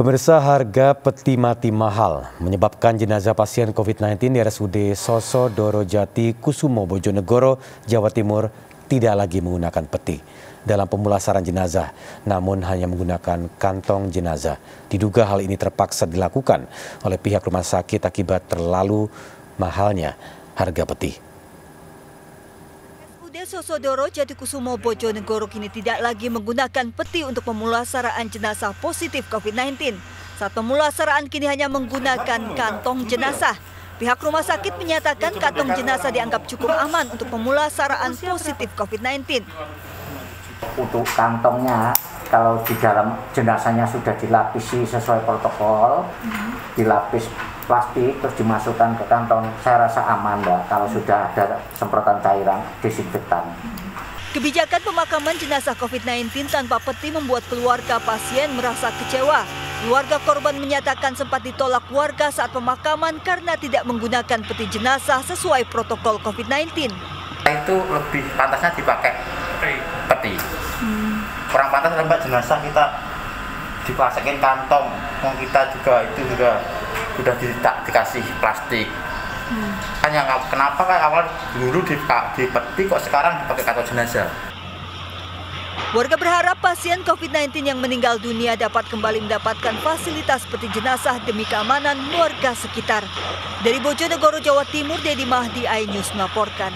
Pemirsa harga peti mati mahal menyebabkan jenazah pasien COVID-19 di RSUD Soso Dorojati Kusumo Bojonegoro, Jawa Timur tidak lagi menggunakan peti dalam pemulasaran jenazah, namun hanya menggunakan kantong jenazah. Diduga hal ini terpaksa dilakukan oleh pihak rumah sakit akibat terlalu mahalnya harga peti. Sosodoro Jatikusumo Bojonegoro kini tidak lagi menggunakan peti untuk pemulasaraan jenazah positif COVID-19. Saat pemulasaraan kini hanya menggunakan kantong jenazah. Pihak rumah sakit menyatakan kantong jenazah dianggap cukup aman untuk pemulasaraan positif COVID-19. Untuk kantongnya, kalau di dalam jenazahnya sudah dilapisi sesuai protokol, dilapis plastik terus dimasukkan ke kantong saya rasa aman mbak kalau sudah ada semprotan cairan disinfektan. Kebijakan pemakaman jenazah COVID-19 tanpa peti membuat keluarga pasien merasa kecewa. Keluarga korban menyatakan sempat ditolak warga saat pemakaman karena tidak menggunakan peti jenazah sesuai protokol COVID-19. Itu lebih pantasnya dipakai peti. Hmm. Kurang pantas mbak jenazah kita dipasakin kantong, kita juga itu juga sudah di, tak dikasih plastik hmm. kan yang kenapa kan awal dulu di, di peti kok sekarang dipakai kantong jenazah Warga berharap pasien COVID-19 yang meninggal dunia dapat kembali mendapatkan fasilitas peti jenazah demi keamanan warga sekitar. Dari Bojonegoro, Jawa Timur, Dedi Mahdi, iNews melaporkan.